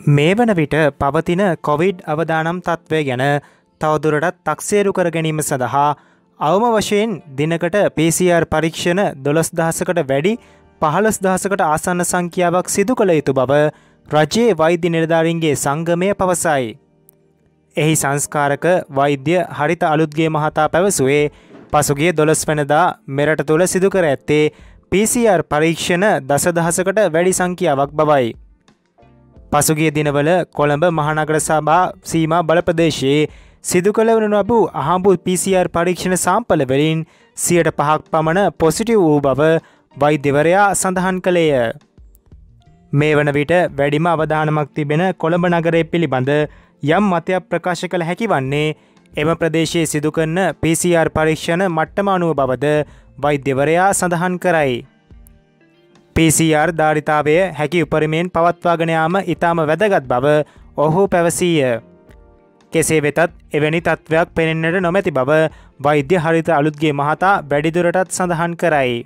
මේ වන විට පවතින කොවිඩ් අවදානම් තත්ත්වය ගැන තවදුරටත් තක්සේරු කර ගැනීම සඳහා අවම වශයෙන් දිනකට PCR පරීක්ෂණ දොළොස් දහසකට වැඩි පහළොස් දහසකට ආසන්න සංඛ්‍යාවක් සිදු කළ යුතු බව රජයේ වෛද්‍ය නිලධාරීන්ගේ සංගමය පවසයි. එහි සංස්කාරක වෛද්‍ය හරිත අලුත්ගේ මහතා පැවසුවේ පසුගිය දොළොස් වනදා මෙරට තුළ සිදු කර ඇත්තේ PCR පරීක්ෂණ දසදහසකට වැඩි සංඛ්‍යාවක් බවයි. පසුගිය දිනවල කොළඹ මහනගර සභා සීමා බලපදේශයේ සිදු කළවනු ලබූ අහම්පු PCR පරීක්ෂණ සාම්පලවලින් සියට පහක් පමණ පොසිටිව් වූ බව වෛද්‍යවරයා සඳහන් කළේය. මේ වන විට වැඩිම අවධානමක් තිබෙන කොළඹ නගරය පිළිබඳ යම් මතයක් ප්‍රකාශ කළ හැකි වන්නේ එම ප්‍රදේශයේ සිදුකරන PCR පරීක්ෂණ මට්ටම අනුව බවද වෛද්‍යවරයා සඳහන් කරයි. PCR ධාරිතාවය හැකි උපරිමයෙන් පවත්වාගෙනයාම ඉතාම වැදගත් බව ඔහු පැවසීය. කෙසේ වෙතත් එවැනි තත්ත්වයක් පෙනෙන්නට නොමැති බව වෛද්‍ය හරිත අලුත්ගේ මහතා වැඩිදුරටත් සඳහන් කරයි.